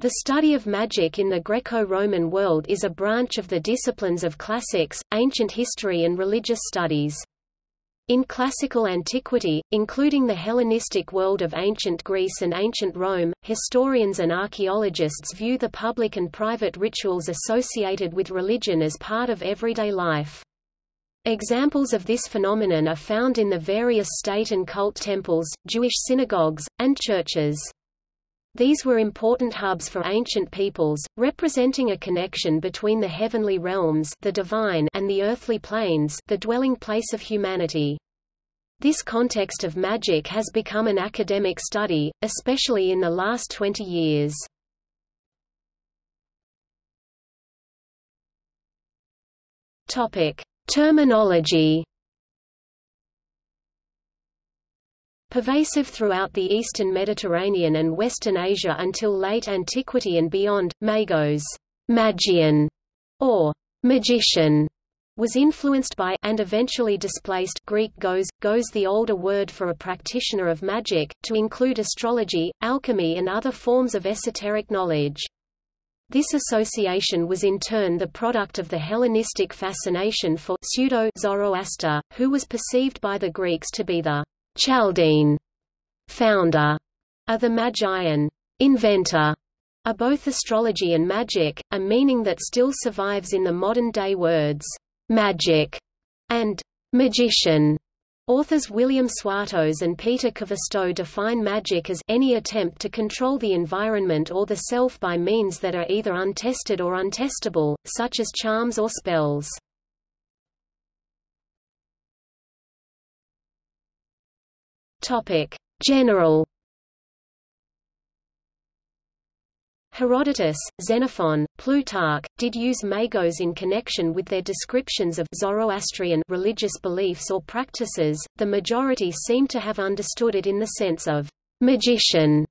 The study of magic in the Greco-Roman world is a branch of the disciplines of classics, ancient history and religious studies. In classical antiquity, including the Hellenistic world of ancient Greece and ancient Rome, historians and archaeologists view the public and private rituals associated with religion as part of everyday life. Examples of this phenomenon are found in the various state and cult temples, Jewish synagogues, and churches. These were important hubs for ancient peoples, representing a connection between the heavenly realms the divine and the earthly planes the dwelling place of humanity. This context of magic has become an academic study, especially in the last 20 years. Terminology Pervasive throughout the eastern Mediterranean and western Asia until late antiquity and beyond, magos magian, or magician, was influenced by and eventually displaced Greek gos, gos the older word for a practitioner of magic, to include astrology, alchemy and other forms of esoteric knowledge. This association was in turn the product of the Hellenistic fascination for pseudo-Zoroaster, who was perceived by the Greeks to be the Chaldean founder of the Magian inventor are both astrology and magic, a meaning that still survives in the modern-day words magic and magician. Authors William Swatos and Peter Kivisto define magic as any attempt to control the environment or the self by means that are either untested or untestable, such as charms or spells. Topic: General Herodotus, Xenophon, Plutarch, did use magos in connection with their descriptions of Zoroastrian religious beliefs or practices, the majority seem to have understood it in the sense of magician.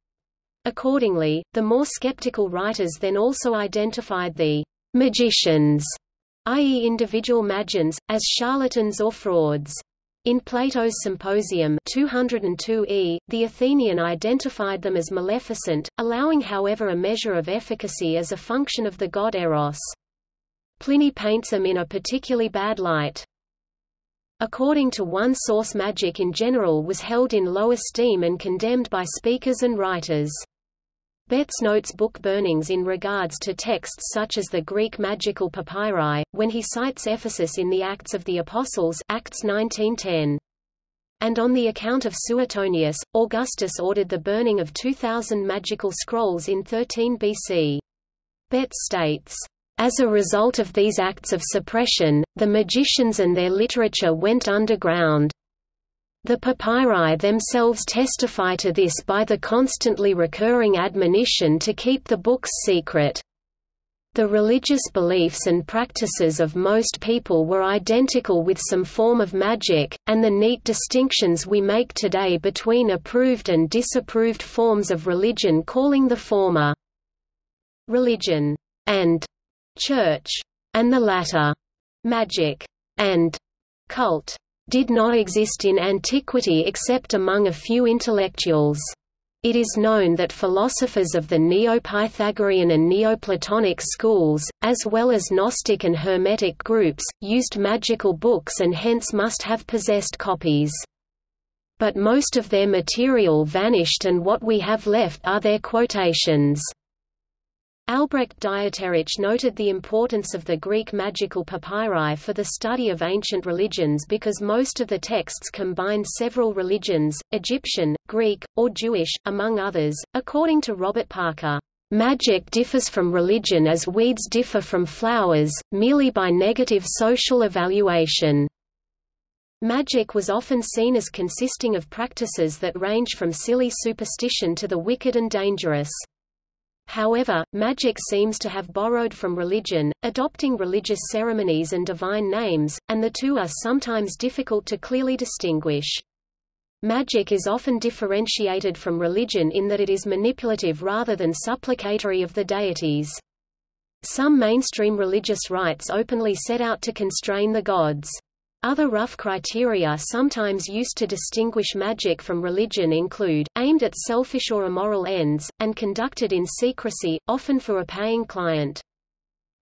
Accordingly, the more skeptical writers then also identified the magicians, i.e. individual magians, as charlatans or frauds. In Plato's Symposium 202e, the Athenian identified them as maleficent, allowing however a measure of efficacy as a function of the god Eros. Pliny paints them in a particularly bad light. According to one source magic in general was held in low esteem and condemned by speakers and writers. Betts notes book burnings in regards to texts such as the Greek magical papyri, when he cites Ephesus in the Acts of the Apostles Acts 19:10. And on the account of Suetonius, Augustus ordered the burning of 2,000 magical scrolls in 13 BC. Betts states, as a result of these acts of suppression, the magicians and their literature went underground. The papyri themselves testify to this by the constantly recurring admonition to keep the books secret. The religious beliefs and practices of most people were identical with some form of magic, and the neat distinctions we make today between approved and disapproved forms of religion calling the former religion and church, and the latter magic and cult did not exist in antiquity except among a few intellectuals. It is known that philosophers of the Neo-Pythagorean and Neoplatonic schools, as well as Gnostic and Hermetic groups, used magical books and hence must have possessed copies. But most of their material vanished and what we have left are their quotations. Albrecht Dieterich noted the importance of the Greek magical papyri for the study of ancient religions because most of the texts combine several religions, Egyptian, Greek, or Jewish, among others. According to Robert Parker, Magic differs from religion as weeds differ from flowers, merely by negative social evaluation. Magic was often seen as consisting of practices that range from silly superstition to the wicked and dangerous. However, magic seems to have borrowed from religion, adopting religious ceremonies and divine names, and the two are sometimes difficult to clearly distinguish. Magic is often differentiated from religion in that it is manipulative rather than supplicatory of the deities. Some mainstream religious rites openly set out to constrain the gods. Other rough criteria sometimes used to distinguish magic from religion include, aimed at selfish or immoral ends, and conducted in secrecy, often for a paying client.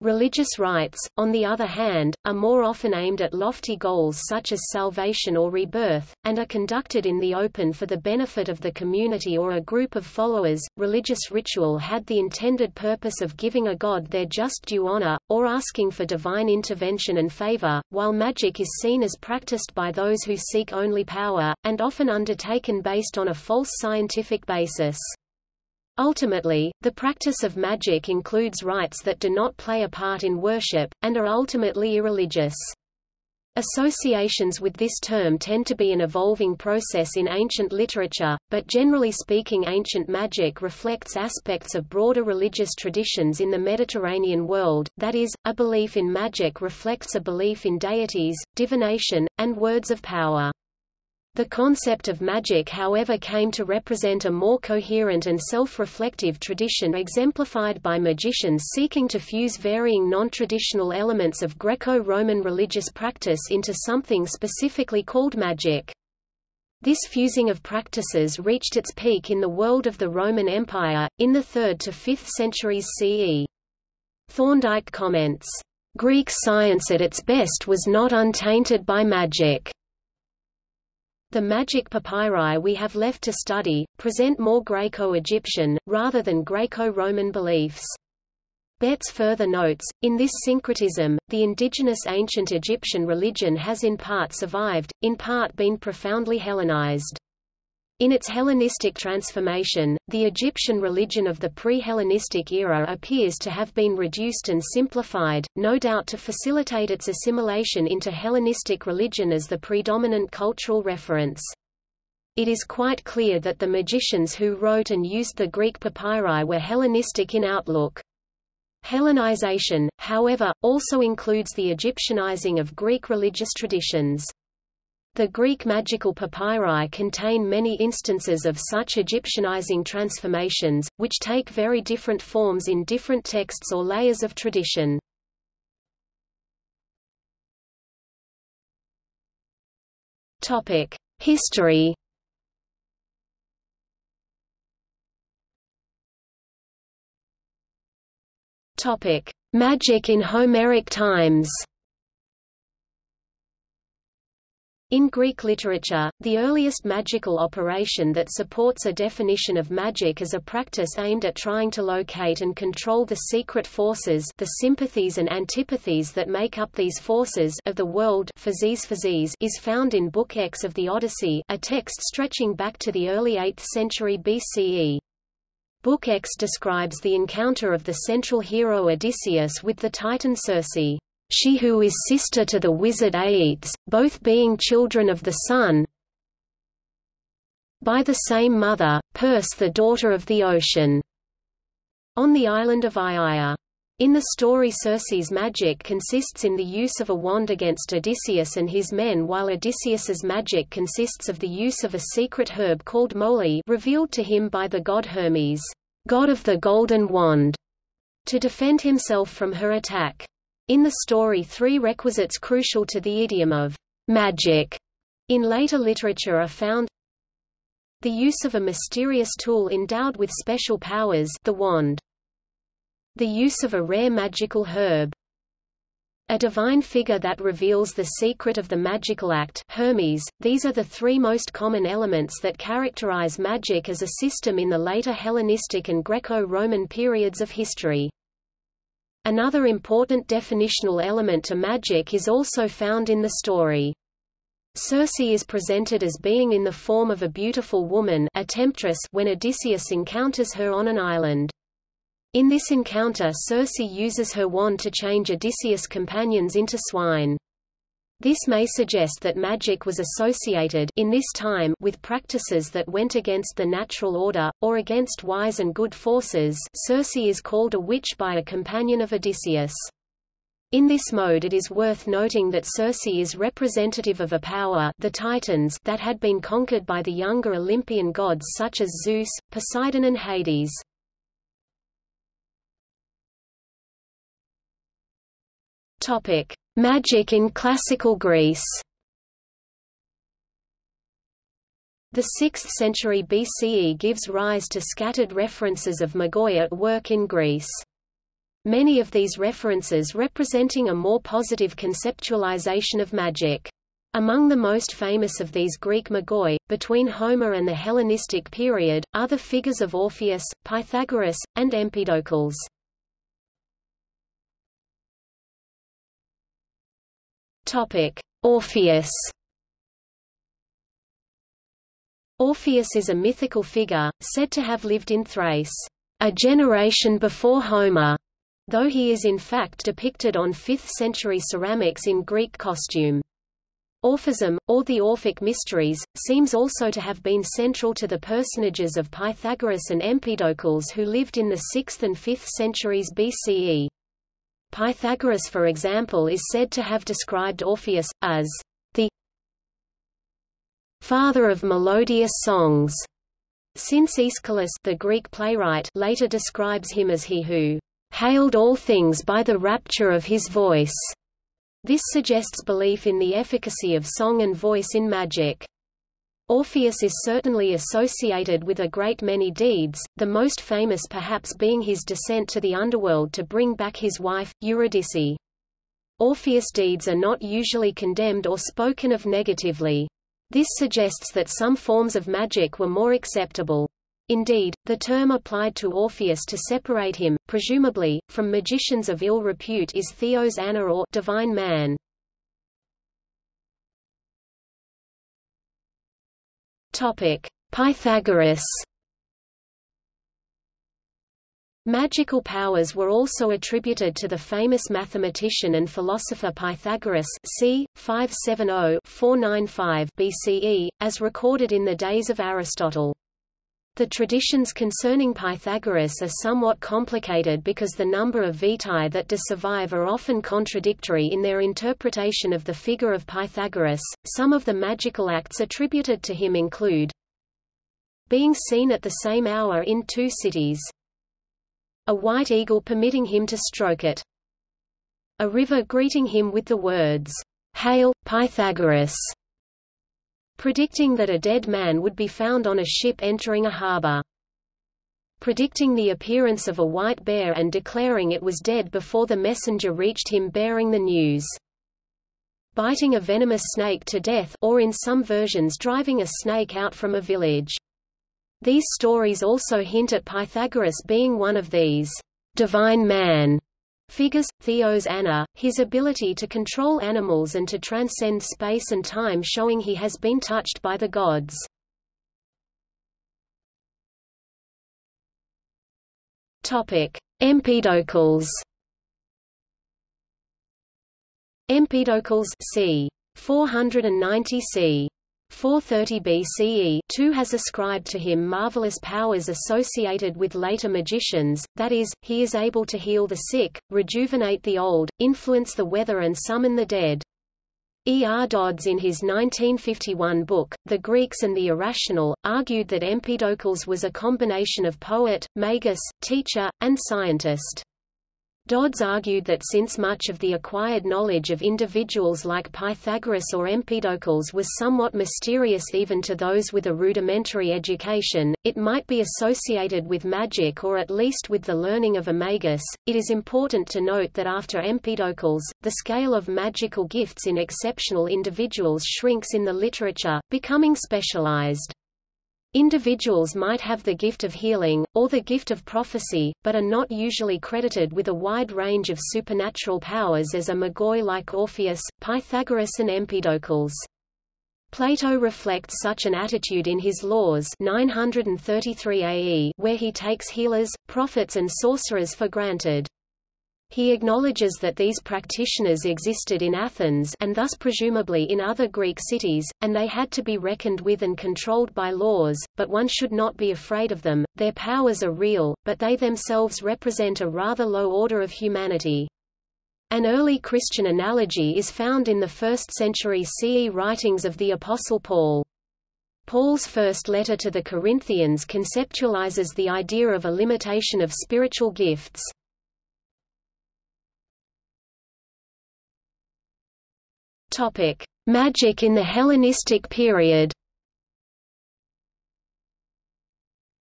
Religious rites, on the other hand, are more often aimed at lofty goals such as salvation or rebirth, and are conducted in the open for the benefit of the community or a group of followers. Religious ritual had the intended purpose of giving a god their just due honor, or asking for divine intervention and favor, while magic is seen as practiced by those who seek only power, and often undertaken based on a false scientific basis. Ultimately, the practice of magic includes rites that do not play a part in worship, and are ultimately irreligious. Associations with this term tend to be an evolving process in ancient literature, but generally speaking ancient magic reflects aspects of broader religious traditions in the Mediterranean world, that is, a belief in magic reflects a belief in deities, divination, and words of power. The concept of magic however came to represent a more coherent and self-reflective tradition exemplified by magicians seeking to fuse varying non-traditional elements of Greco-Roman religious practice into something specifically called magic. This fusing of practices reached its peak in the world of the Roman Empire, in the 3rd to 5th centuries CE. Thorndike comments, "...Greek science at its best was not untainted by magic." The magic papyri we have left to study, present more Greco-Egyptian, rather than Greco-Roman beliefs. Betts further notes, in this syncretism, the indigenous ancient Egyptian religion has in part survived, in part been profoundly Hellenized. In its Hellenistic transformation, the Egyptian religion of the pre-Hellenistic era appears to have been reduced and simplified, no doubt to facilitate its assimilation into Hellenistic religion as the predominant cultural reference. It is quite clear that the magicians who wrote and used the Greek papyri were Hellenistic in outlook. Hellenization, however, also includes the Egyptianizing of Greek religious traditions. The Greek magical papyri contain many instances of such Egyptianizing transformations, which take very different forms in different texts or layers of tradition. History Magic in Homeric times In Greek literature, the earliest magical operation that supports a definition of magic as a practice aimed at trying to locate and control the secret forces the sympathies and antipathies that make up these forces of the world physis physis is found in Book X of the Odyssey a text stretching back to the early 8th century BCE. Book X describes the encounter of the central hero Odysseus with the Titan Circe she who is sister to the wizard Aeetes, both being children of the sun, by the same mother, Perse the daughter of the ocean, on the island of Aiaia. In the story Circe's magic consists in the use of a wand against Odysseus and his men while Odysseus's magic consists of the use of a secret herb called moly revealed to him by the god Hermes, god of the golden wand, to defend himself from her attack. In the story three requisites crucial to the idiom of «magic» in later literature are found the use of a mysterious tool endowed with special powers the wand the use of a rare magical herb a divine figure that reveals the secret of the magical act Hermes. These are the three most common elements that characterize magic as a system in the later Hellenistic and Greco-Roman periods of history. Another important definitional element to magic is also found in the story. Circe is presented as being in the form of a beautiful woman a temptress when Odysseus encounters her on an island. In this encounter Circe uses her wand to change Odysseus' companions into swine. This may suggest that magic was associated in this time with practices that went against the natural order, or against wise and good forces Circe is called a witch by a companion of Odysseus. In this mode it is worth noting that Circe is representative of a power the Titans that had been conquered by the younger Olympian gods such as Zeus, Poseidon and Hades. Topic: Magic in classical Greece The 6th century BCE gives rise to scattered references of Magoi at work in Greece. Many of these references representing a more positive conceptualization of magic. Among the most famous of these Greek magoi, between Homer and the Hellenistic period, are the figures of Orpheus, Pythagoras, and Empedocles. Orpheus Orpheus is a mythical figure, said to have lived in Thrace, a generation before Homer, though he is in fact depicted on 5th-century ceramics in Greek costume. Orphism, or the Orphic Mysteries, seems also to have been central to the personages of Pythagoras and Empedocles who lived in the 6th and 5th centuries BCE. Pythagoras for example is said to have described Orpheus, as the father of melodious songs, since Aeschylus the Greek playwright later describes him as he who hailed all things by the rapture of his voice. This suggests belief in the efficacy of song and voice in magic. Orpheus is certainly associated with a great many deeds, the most famous perhaps being his descent to the underworld to bring back his wife, Eurydice. Orpheus' deeds are not usually condemned or spoken of negatively. This suggests that some forms of magic were more acceptable. Indeed, the term applied to Orpheus to separate him, presumably, from magicians of ill repute is theos ana or divine man. Topic: Pythagoras. Magical powers were also attributed to the famous mathematician and philosopher Pythagoras c. 570-495 BCE, as recorded in the days of Aristotle. The traditions concerning Pythagoras are somewhat complicated because the number of vitae that do survive are often contradictory in their interpretation of the figure of Pythagoras. Some of the magical acts attributed to him include being seen at the same hour in two cities, a white eagle permitting him to stroke it. A river greeting him with the words, Hail, Pythagoras! Predicting that a dead man would be found on a ship entering a harbor. Predicting the appearance of a white bear and declaring it was dead before the messenger reached him bearing the news. Biting a venomous snake to death or in some versions driving a snake out from a village. These stories also hint at Pythagoras being one of these divine man figures, Theos Ana, his ability to control animals and to transcend space and time showing he has been touched by the gods. Empedocles Empedocles c. 490 c. 430 BCE too has ascribed to him marvelous powers associated with later magicians, that is, he is able to heal the sick, rejuvenate the old, influence the weather and summon the dead. E. R. Dodds in his 1951 book, The Greeks and the Irrational, argued that Empedocles was a combination of poet, magus, teacher, and scientist. Dodds argued that since much of the acquired knowledge of individuals like Pythagoras or Empedocles was somewhat mysterious even to those with a rudimentary education, it might be associated with magic or at least with the learning of a magus. It is important to note that after Empedocles, the scale of magical gifts in exceptional individuals shrinks in the literature, becoming specialized. Individuals might have the gift of healing, or the gift of prophecy, but are not usually credited with a wide range of supernatural powers as a Magoi like Orpheus, Pythagoras and Empedocles. Plato reflects such an attitude in his Laws 933 AE where he takes healers, prophets and sorcerers for granted. He acknowledges that these practitioners existed in Athens and thus presumably in other Greek cities, and they had to be reckoned with and controlled by laws, but one should not be afraid of them, their powers are real, but they themselves represent a rather low order of humanity. An early Christian analogy is found in the 1st century CE writings of the Apostle Paul. Paul's first letter to the Corinthians conceptualizes the idea of a limitation of spiritual gifts. Topic: Magic in the Hellenistic period.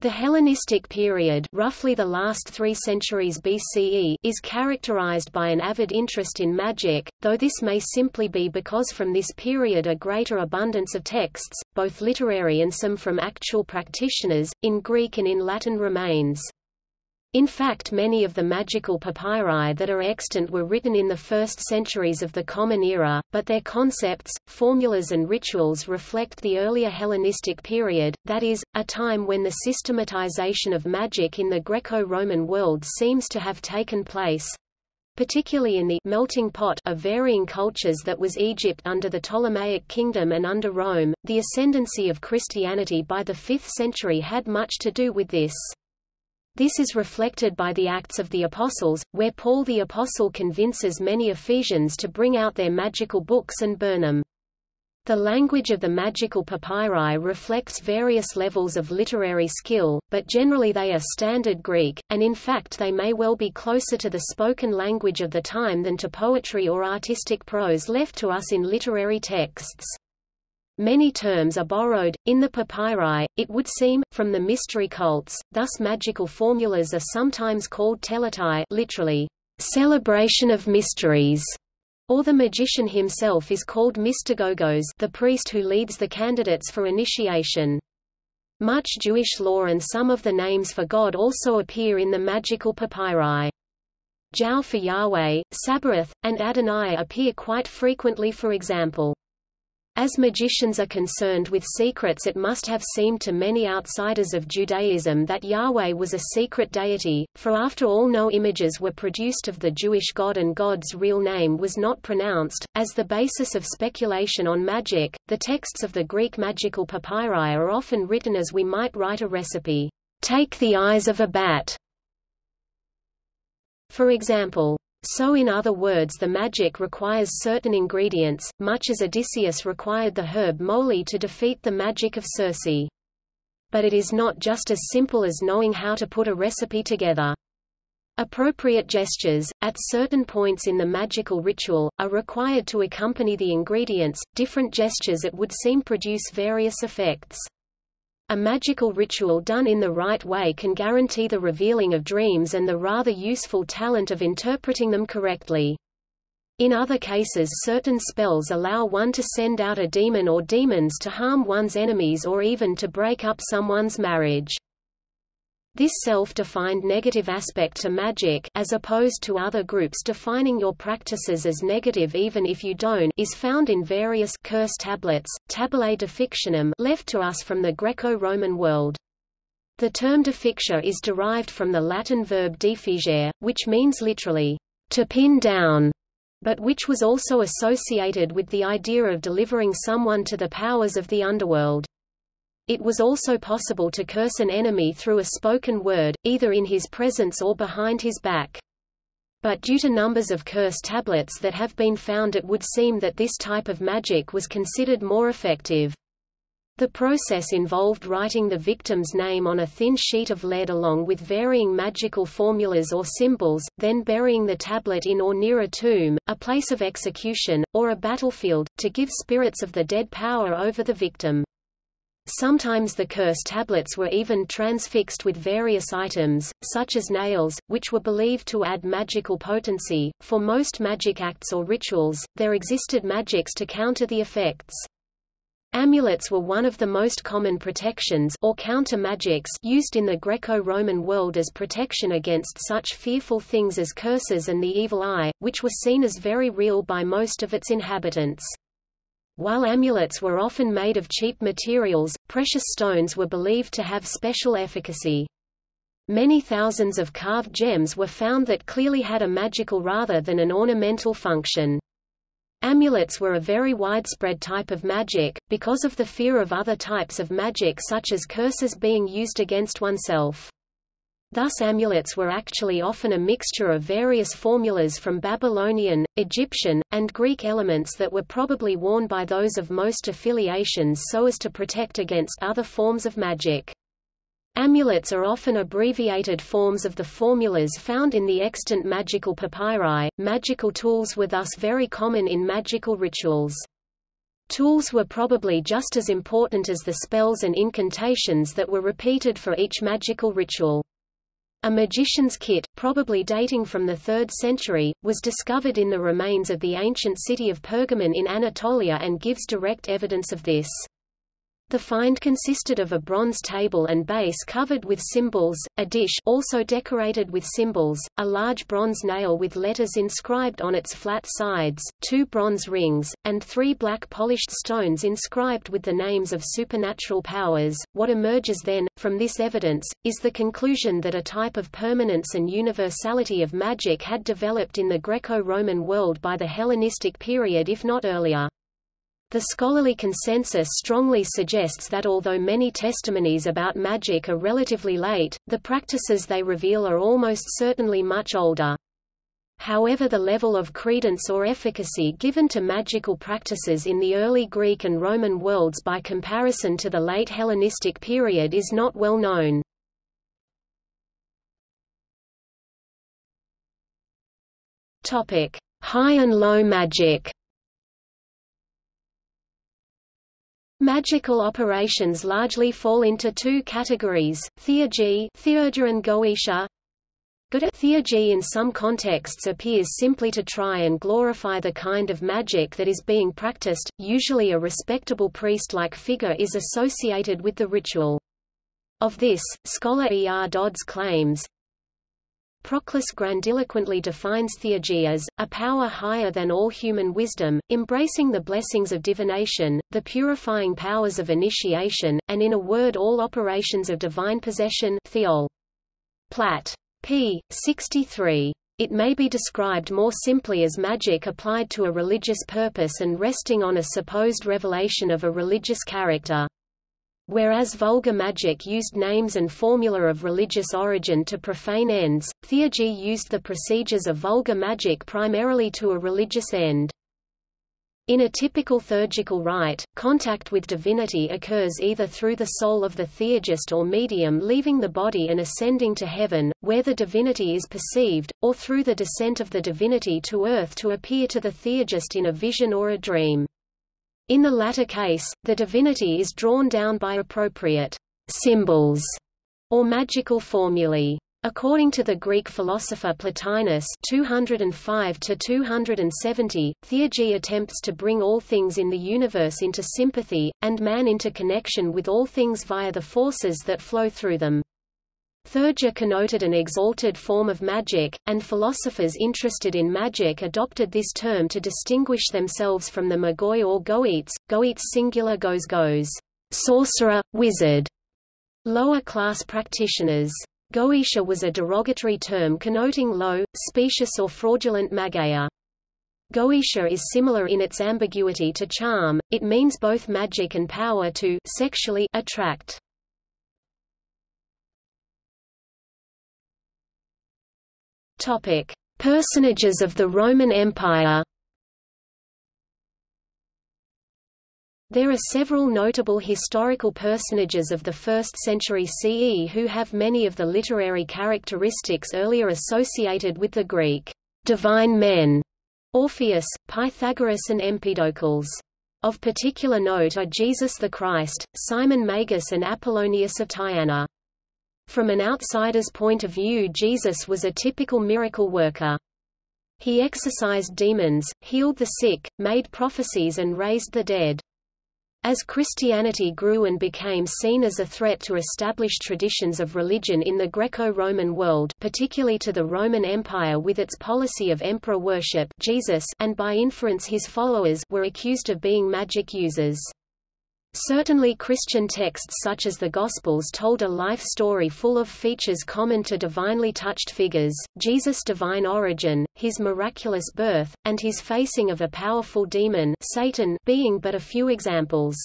The Hellenistic period roughly the last three centuries BCE is characterized by an avid interest in magic, though this may simply be because from this period a greater abundance of texts, both literary and some from actual practitioners, in Greek and in Latin remains. In fact many of the magical papyri that are extant were written in the first centuries of the Common Era, but their concepts, formulas and rituals reflect the earlier Hellenistic period, that is, a time when the systematization of magic in the Greco-Roman world seems to have taken place, particularly in the melting pot of varying cultures that was Egypt under the Ptolemaic kingdom and under Rome. The ascendancy of Christianity by the 5th century had much to do with this. This is reflected by the Acts of the Apostles, where Paul the Apostle convinces many Ephesians to bring out their magical books and burn them. The language of the magical papyri reflects various levels of literary skill, but generally they are Standard Greek, and in fact they may well be closer to the spoken language of the time than to poetry or artistic prose left to us in literary texts. Many terms are borrowed, in the papyri, it would seem, from the mystery cults, thus magical formulas are sometimes called teletai literally, celebration of mysteries, or the magician himself is called mystagogos the priest who leads the candidates for initiation. Much Jewish lore and some of the names for God also appear in the magical papyri. Jau for Yahweh, Sabaoth, and Adonai appear quite frequently for example. As magicians are concerned with secrets it must have seemed to many outsiders of Judaism that Yahweh was a secret deity, for after all no images were produced of the Jewish god and God's real name was not pronounced. As the basis of speculation on magic, the texts of the Greek magical papyri are often written as we might write a recipe, take the eyes of a bat. For example, so in other words the magic requires certain ingredients, much as Odysseus required the herb moly to defeat the magic of Circe. But it is not just as simple as knowing how to put a recipe together. Appropriate gestures, at certain points in the magical ritual, are required to accompany the ingredients. Different gestures it would seem produce various effects. A magical ritual done in the right way can guarantee the revealing of dreams and the rather useful talent of interpreting them correctly. In other cases certain spells allow one to send out a demon or demons to harm one's enemies or even to break up someone's marriage. This self-defined negative aspect to magic as opposed to other groups defining your practices as negative even if you don't is found in various curse tablets, tabulae defixionum left to us from the Greco-Roman world. The term defixere is derived from the Latin verb defigere, which means literally, to pin down, but which was also associated with the idea of delivering someone to the powers of the underworld. It was also possible to curse an enemy through a spoken word, either in his presence or behind his back. But due to numbers of curse tablets that have been found it would seem that this type of magic was considered more effective. The process involved writing the victim's name on a thin sheet of lead along with varying magical formulas or symbols, then burying the tablet in or near a tomb, a place of execution, or a battlefield, to give spirits of the dead power over the victim. Sometimes the curse tablets were even transfixed with various items, such as nails, which were believed to add magical potency. For most magic acts or rituals, there existed magics to counter the effects. Amulets were one of the most common protections or counter-magics used in the Greco-Roman world as protection against such fearful things as curses and the evil eye, which were seen as very real by most of its inhabitants. While amulets were often made of cheap materials, precious stones were believed to have special efficacy. Many thousands of carved gems were found that clearly had a magical rather than an ornamental function. Amulets were a very widespread type of magic, because of the fear of other types of magic such as curses being used against oneself. Thus amulets were actually often a mixture of various formulas from Babylonian, Egyptian, and Greek elements that were probably worn by those of most affiliations so as to protect against other forms of magic. Amulets are often abbreviated forms of the formulas found in the extant magical papyri. Magical tools were thus very common in magical rituals. Tools were probably just as important as the spells and incantations that were repeated for each magical ritual. A magician's kit, probably dating from the 3rd century, was discovered in the remains of the ancient city of Pergamon in Anatolia and gives direct evidence of this. The find consisted of a bronze table and base covered with symbols, a dish also decorated with symbols, a large bronze nail with letters inscribed on its flat sides, two bronze rings, and three black polished stones inscribed with the names of supernatural powers. What emerges then, from this evidence, is the conclusion that a type of permanence and universality of magic had developed in the Greco-Roman world by the Hellenistic period if not earlier. The scholarly consensus strongly suggests that although many testimonies about magic are relatively late, the practices they reveal are almost certainly much older. However the level of credence or efficacy given to magical practices in the early Greek and Roman worlds by comparison to the late Hellenistic period is not well known. High and low magic Magical operations largely fall into two categories, theurgy and goetia. Theurgy in some contexts appears simply to try and glorify the kind of magic that is being practiced, usually a respectable priest-like figure is associated with the ritual. Of this, scholar E. R. Dodds claims, Proclus grandiloquently defines theurgy as, a power higher than all human wisdom, embracing the blessings of divination, the purifying powers of initiation, and in a word all operations of divine possession theol. Platt. p. 63. It may be described more simply as magic applied to a religious purpose and resting on a supposed revelation of a religious character. Whereas vulgar magic used names and formula of religious origin to profane ends, theurgy used the procedures of vulgar magic primarily to a religious end. In a typical theurgical rite, contact with divinity occurs either through the soul of the theurgist or medium leaving the body and ascending to heaven, where the divinity is perceived, or through the descent of the divinity to earth to appear to the theurgist in a vision or a dream. In the latter case, the divinity is drawn down by appropriate symbols or magical formulae. According to the Greek philosopher Plotinus 205 270, theurgy attempts to bring all things in the universe into sympathy, and man into connection with all things via the forces that flow through them. Theurgy connoted an exalted form of magic, and philosophers interested in magic adopted this term to distinguish themselves from the magoi or goetes, goetes singular goes goes, sorcerer, wizard, lower-class practitioners. Goetia was a derogatory term connoting low, specious or fraudulent magia. Goetia is similar in its ambiguity to charm, it means both magic and power to sexually attract. Topic: Personages of the Roman Empire. There are several notable historical personages of the 1st century CE who have many of the literary characteristics earlier associated with the Greek divine men, Orpheus, Pythagoras and Empedocles. Of particular note are Jesus the Christ, Simon Magus and Apollonius of Tyana. From an outsider's point of view Jesus was a typical miracle worker. He exorcised demons, healed the sick, made prophecies and raised the dead. As Christianity grew and became seen as a threat to established traditions of religion in the Greco-Roman world particularly to the Roman Empire with its policy of emperor worship Jesus and by inference his followers were accused of being magic users. Certainly Christian texts such as the Gospels told a life story full of features common to divinely touched figures, Jesus' divine origin, his miraculous birth, and his facing of a powerful demon Satan being but a few examples.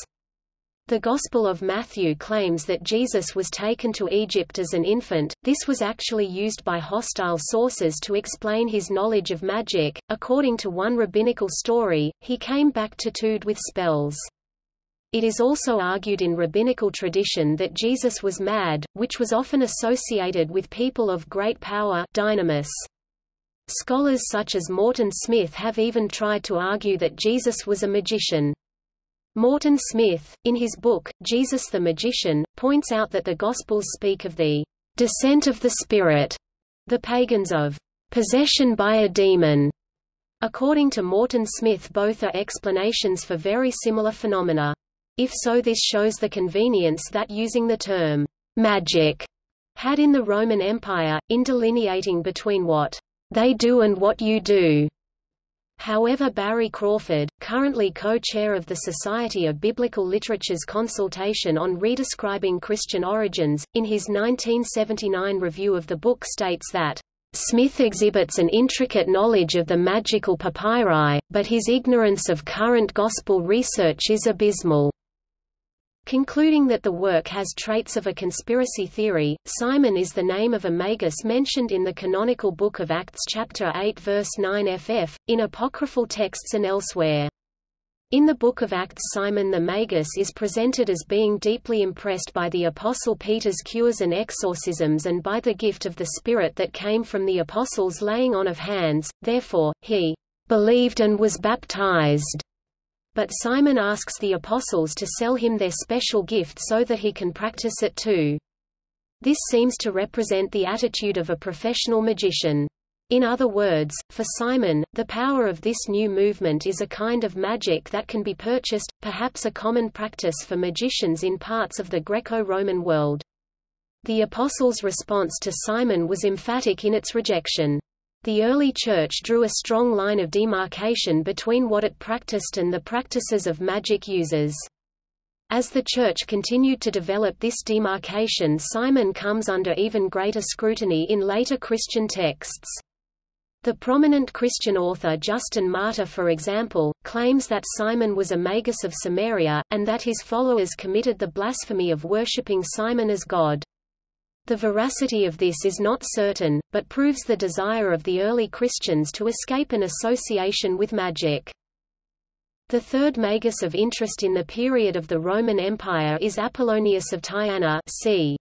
The Gospel of Matthew claims that Jesus was taken to Egypt as an infant, this was actually used by hostile sources to explain his knowledge of magic. According to one rabbinical story, he came back tattooed with spells. It is also argued in rabbinical tradition that Jesus was mad, which was often associated with people of great power dynamis. Scholars such as Morton Smith have even tried to argue that Jesus was a magician. Morton Smith, in his book, Jesus the Magician, points out that the Gospels speak of the descent of the Spirit, the pagans of possession by a demon. According to Morton Smith both are explanations for very similar phenomena. If so this shows the convenience that using the term magic had in the Roman Empire, in delineating between what they do and what you do. However Barry Crawford, currently co-chair of the Society of Biblical Literature's consultation on redescribing Christian origins, in his 1979 review of the book states that, "...Smith exhibits an intricate knowledge of the magical papyri, but his ignorance of current gospel research is abysmal." Concluding that the work has traits of a conspiracy theory, Simon is the name of a magus mentioned in the canonical Book of Acts chapter 8 verse 9 ff, in apocryphal texts and elsewhere. In the Book of Acts Simon the Magus is presented as being deeply impressed by the Apostle Peter's cures and exorcisms and by the gift of the Spirit that came from the apostles' laying on of hands, therefore, he believed and was baptized. But Simon asks the apostles to sell him their special gift so that he can practice it too. This seems to represent the attitude of a professional magician. In other words, for Simon, the power of this new movement is a kind of magic that can be purchased, perhaps a common practice for magicians in parts of the Greco-Roman world. The apostles' response to Simon was emphatic in its rejection. The early Church drew a strong line of demarcation between what it practiced and the practices of magic users. As the Church continued to develop this demarcation Simon comes under even greater scrutiny in later Christian texts. The prominent Christian author Justin Martyr for example, claims that Simon was a magus of Samaria, and that his followers committed the blasphemy of worshipping Simon as God. The veracity of this is not certain, but proves the desire of the early Christians to escape an association with magic. The third magus of interest in the period of the Roman Empire is Apollonius of Tyana c.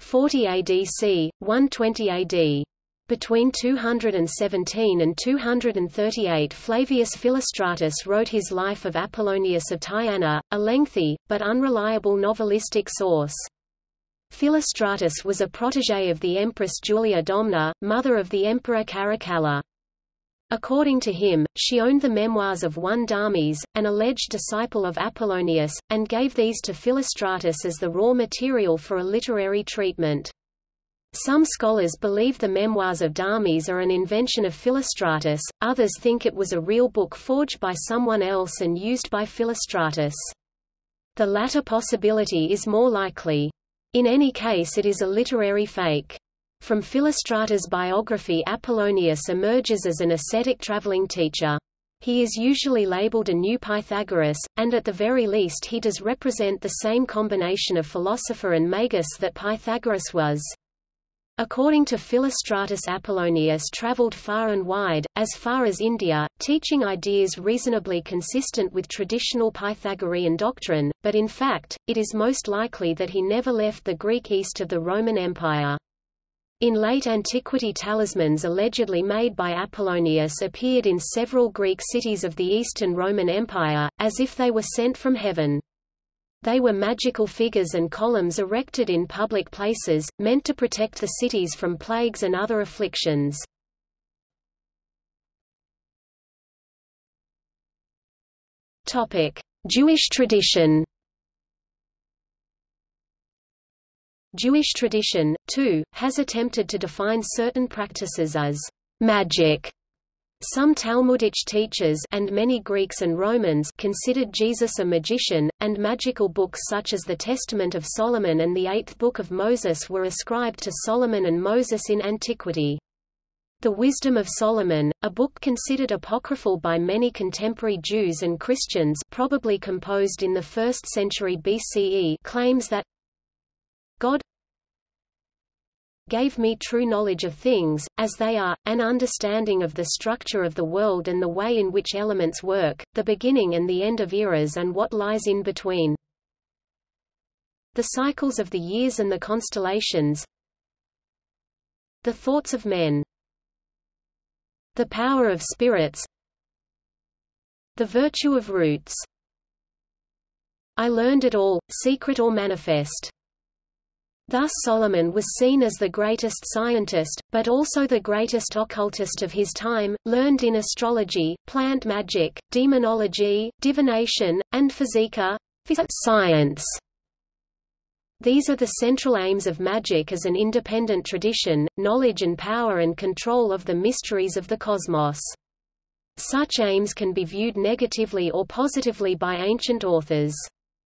40 AD c. 120 AD. Between 217 and 238 Flavius Philostratus wrote his Life of Apollonius of Tyana, a lengthy, but unreliable novelistic source. Philostratus was a protégé of the Empress Julia Domna, mother of the Emperor Caracalla. According to him, she owned the memoirs of one Damis, an alleged disciple of Apollonius, and gave these to Philostratus as the raw material for a literary treatment. Some scholars believe the memoirs of Damis are an invention of Philostratus, others think it was a real book forged by someone else and used by Philostratus. The latter possibility is more likely. In any case it is a literary fake. From Philostratus' biography Apollonius emerges as an ascetic traveling teacher. He is usually labeled a new Pythagoras, and at the very least he does represent the same combination of philosopher and magus that Pythagoras was. According to Philostratus Apollonius travelled far and wide, as far as India, teaching ideas reasonably consistent with traditional Pythagorean doctrine, but in fact, it is most likely that he never left the Greek east of the Roman Empire. In late antiquity talismans allegedly made by Apollonius appeared in several Greek cities of the Eastern Roman Empire, as if they were sent from heaven. They were magical figures and columns erected in public places, meant to protect the cities from plagues and other afflictions. Jewish tradition Jewish tradition, too, has attempted to define certain practices as magic some Talmudic teachers and many Greeks and Romans considered Jesus a magician, and magical books such as the Testament of Solomon and the Eighth Book of Moses were ascribed to Solomon and Moses in antiquity. The Wisdom of Solomon, a book considered apocryphal by many contemporary Jews and Christians probably composed in the 1st century BCE claims that God gave me true knowledge of things, as they are, an understanding of the structure of the world and the way in which elements work, the beginning and the end of eras and what lies in between. The cycles of the years and the constellations The thoughts of men The power of spirits The virtue of roots I learned it all, secret or manifest. Thus Solomon was seen as the greatest scientist, but also the greatest occultist of his time, learned in astrology, plant magic, demonology, divination, and physica science. These are the central aims of magic as an independent tradition, knowledge and power and control of the mysteries of the cosmos. Such aims can be viewed negatively or positively by ancient authors.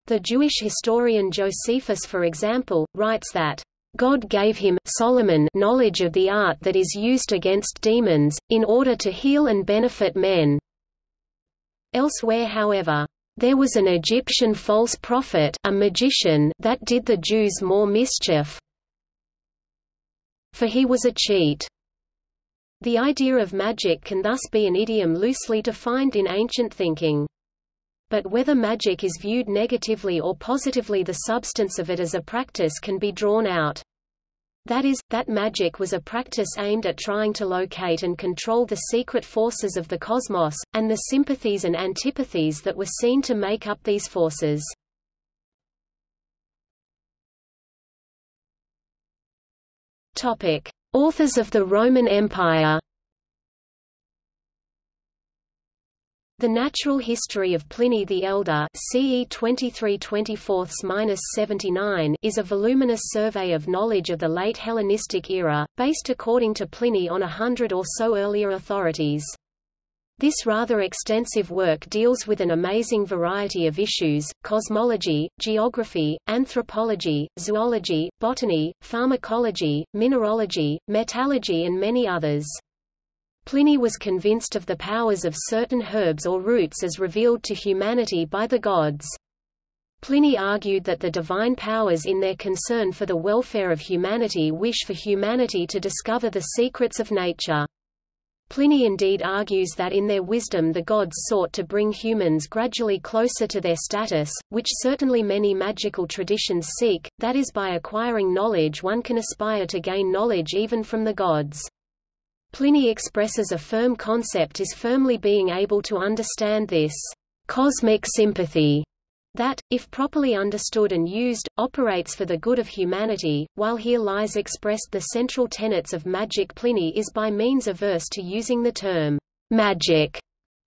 The Jewish historian Josephus for example, writes that, God gave him Solomon knowledge of the art that is used against demons, in order to heal and benefit men. Elsewhere however, there was an Egyptian false prophet a magician that did the Jews more mischief, for he was a cheat. The idea of magic can thus be an idiom loosely defined in ancient thinking but whether magic is viewed negatively or positively the substance of it as a practice can be drawn out. That is, that magic was a practice aimed at trying to locate and control the secret forces of the cosmos, and the sympathies and antipathies that were seen to make up these forces. Authors of the Roman Empire The Natural History of Pliny the Elder CE 2324-79 is a voluminous survey of knowledge of the late Hellenistic era, based according to Pliny on a hundred or so earlier authorities. This rather extensive work deals with an amazing variety of issues, cosmology, geography, anthropology, zoology, botany, pharmacology, mineralogy, metallurgy and many others. Pliny was convinced of the powers of certain herbs or roots as revealed to humanity by the gods. Pliny argued that the divine powers in their concern for the welfare of humanity wish for humanity to discover the secrets of nature. Pliny indeed argues that in their wisdom the gods sought to bring humans gradually closer to their status, which certainly many magical traditions seek, that is by acquiring knowledge one can aspire to gain knowledge even from the gods. Pliny expresses a firm concept is firmly being able to understand this cosmic sympathy that, if properly understood and used, operates for the good of humanity, while here lies expressed the central tenets of magic Pliny is by means averse to using the term magic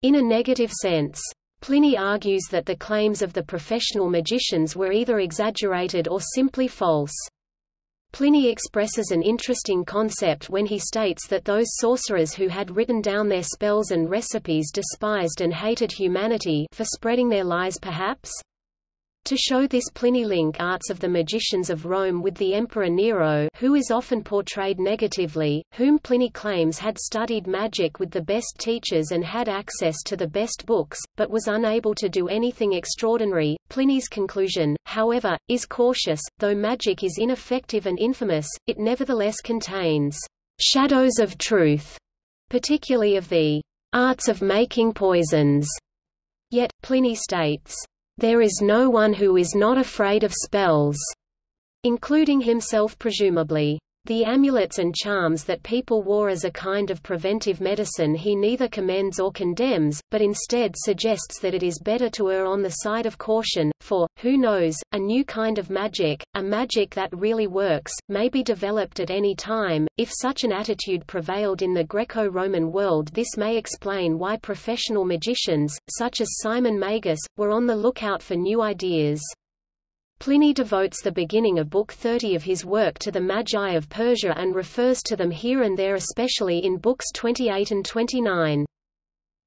in a negative sense. Pliny argues that the claims of the professional magicians were either exaggerated or simply false. Pliny expresses an interesting concept when he states that those sorcerers who had written down their spells and recipes despised and hated humanity for spreading their lies perhaps? To show this Pliny link arts of the magicians of Rome with the Emperor Nero who is often portrayed negatively, whom Pliny claims had studied magic with the best teachers and had access to the best books, but was unable to do anything extraordinary. Pliny's conclusion, however, is cautious, though magic is ineffective and infamous, it nevertheless contains shadows of truth, particularly of the arts of making poisons. Yet, Pliny states, there is no one who is not afraid of spells, including himself presumably. The amulets and charms that people wore as a kind of preventive medicine he neither commends or condemns, but instead suggests that it is better to err on the side of caution, for, who knows, a new kind of magic, a magic that really works, may be developed at any time. If such an attitude prevailed in the Greco-Roman world this may explain why professional magicians, such as Simon Magus, were on the lookout for new ideas. Pliny devotes the beginning of Book 30 of his work to the Magi of Persia and refers to them here and there especially in Books 28 and 29.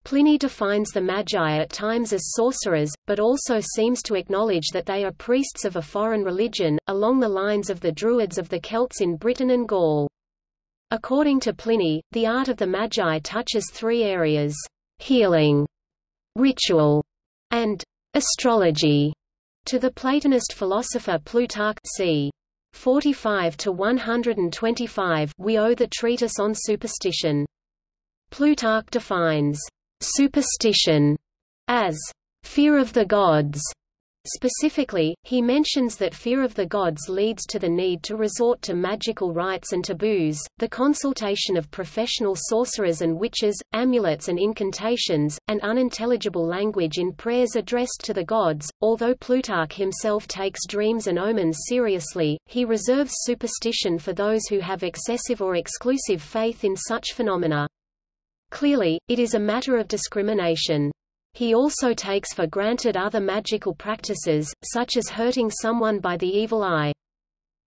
Pliny defines the Magi at times as sorcerers, but also seems to acknowledge that they are priests of a foreign religion, along the lines of the Druids of the Celts in Britain and Gaul. According to Pliny, the art of the Magi touches three areas, healing, ritual, and astrology. To the Platonist philosopher Plutarch c. 45 to 125 we owe the treatise on superstition. Plutarch defines superstition as fear of the gods, Specifically, he mentions that fear of the gods leads to the need to resort to magical rites and taboos, the consultation of professional sorcerers and witches, amulets and incantations, and unintelligible language in prayers addressed to the gods. Although Plutarch himself takes dreams and omens seriously, he reserves superstition for those who have excessive or exclusive faith in such phenomena. Clearly, it is a matter of discrimination. He also takes for granted other magical practices, such as hurting someone by the evil eye.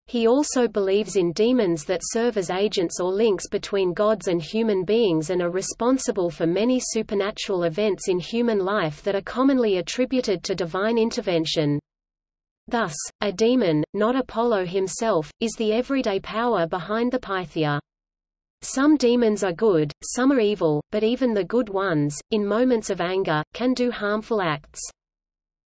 He also believes in demons that serve as agents or links between gods and human beings and are responsible for many supernatural events in human life that are commonly attributed to divine intervention. Thus, a demon, not Apollo himself, is the everyday power behind the Pythia. Some demons are good, some are evil, but even the good ones, in moments of anger, can do harmful acts.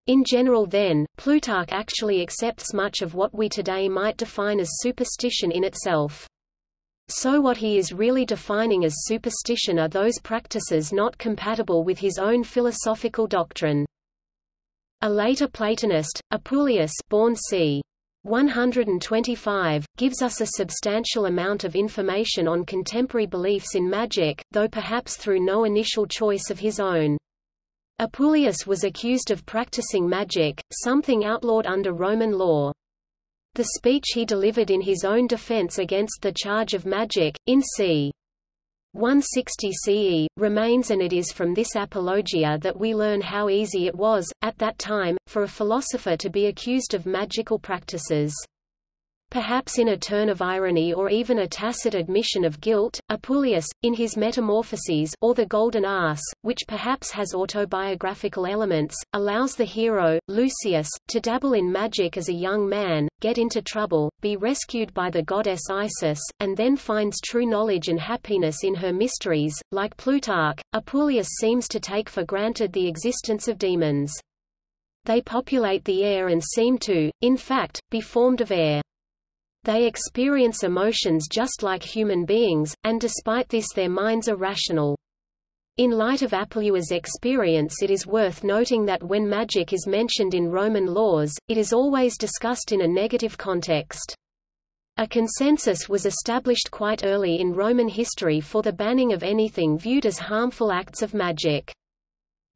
In general then, Plutarch actually accepts much of what we today might define as superstition in itself. So what he is really defining as superstition are those practices not compatible with his own philosophical doctrine. A later Platonist, Apuleius born c. 125, gives us a substantial amount of information on contemporary beliefs in magic, though perhaps through no initial choice of his own. Apuleius was accused of practicing magic, something outlawed under Roman law. The speech he delivered in his own defense against the charge of magic, in c. 160 CE, remains and it is from this apologia that we learn how easy it was, at that time, for a philosopher to be accused of magical practices. Perhaps in a turn of irony or even a tacit admission of guilt, Apuleius, in his Metamorphoses or The Golden Ass, which perhaps has autobiographical elements, allows the hero, Lucius, to dabble in magic as a young man, get into trouble, be rescued by the goddess Isis, and then finds true knowledge and happiness in her mysteries. Like Plutarch, Apuleius seems to take for granted the existence of demons. They populate the air and seem to, in fact, be formed of air. They experience emotions just like human beings, and despite this their minds are rational. In light of Apuleius' experience it is worth noting that when magic is mentioned in Roman laws, it is always discussed in a negative context. A consensus was established quite early in Roman history for the banning of anything viewed as harmful acts of magic.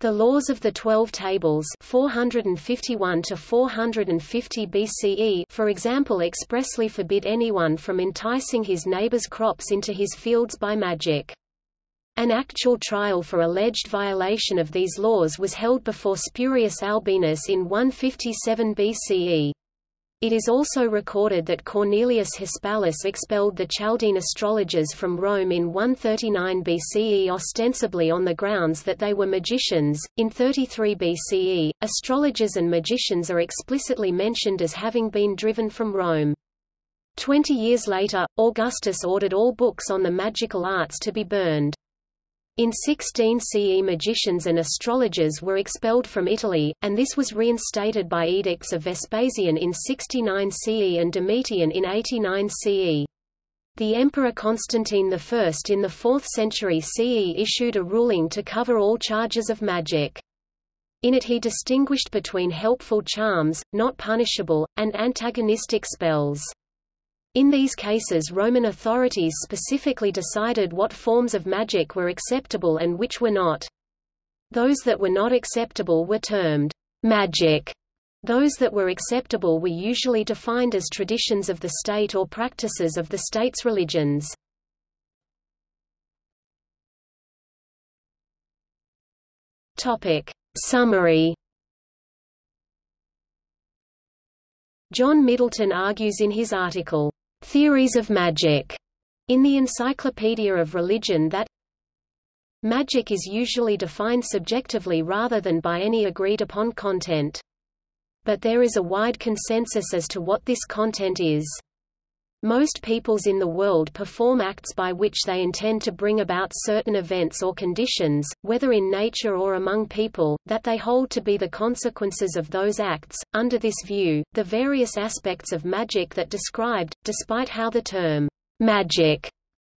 The laws of the Twelve Tables 451 to 450 BCE for example expressly forbid anyone from enticing his neighbor's crops into his fields by magic. An actual trial for alleged violation of these laws was held before Spurius Albinus in 157 BCE. It is also recorded that Cornelius Hispalus expelled the Chaldean astrologers from Rome in 139 BCE ostensibly on the grounds that they were magicians. In 33 BCE, astrologers and magicians are explicitly mentioned as having been driven from Rome. Twenty years later, Augustus ordered all books on the magical arts to be burned. In 16 CE magicians and astrologers were expelled from Italy, and this was reinstated by edicts of Vespasian in 69 CE and Domitian in 89 CE. The Emperor Constantine I in the 4th century CE issued a ruling to cover all charges of magic. In it he distinguished between helpful charms, not punishable, and antagonistic spells. In these cases Roman authorities specifically decided what forms of magic were acceptable and which were not. Those that were not acceptable were termed magic. Those that were acceptable were usually defined as traditions of the state or practices of the state's religions. Topic. Summary John Middleton argues in his article, Theories of Magic in the Encyclopedia of Religion that Magic is usually defined subjectively rather than by any agreed-upon content. But there is a wide consensus as to what this content is. Most peoples in the world perform acts by which they intend to bring about certain events or conditions, whether in nature or among people, that they hold to be the consequences of those acts. Under this view, the various aspects of magic that described, despite how the term magic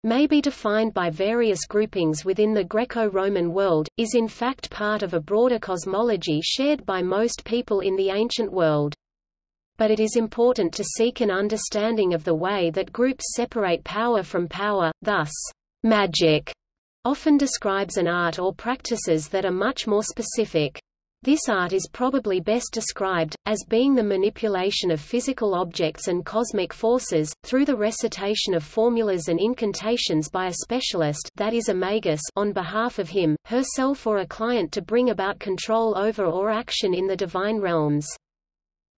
may be defined by various groupings within the Greco-Roman world, is in fact part of a broader cosmology shared by most people in the ancient world. But it is important to seek an understanding of the way that groups separate power from power, thus, magic often describes an art or practices that are much more specific. This art is probably best described, as being the manipulation of physical objects and cosmic forces, through the recitation of formulas and incantations by a specialist that is a magus on behalf of him, herself or a client to bring about control over or action in the divine realms.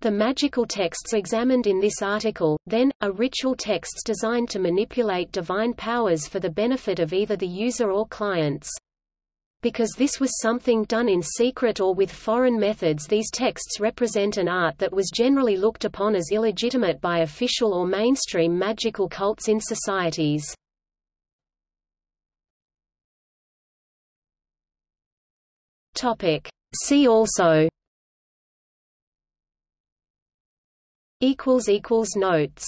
The magical texts examined in this article, then, are ritual texts designed to manipulate divine powers for the benefit of either the user or clients. Because this was something done in secret or with foreign methods these texts represent an art that was generally looked upon as illegitimate by official or mainstream magical cults in societies. See also Notes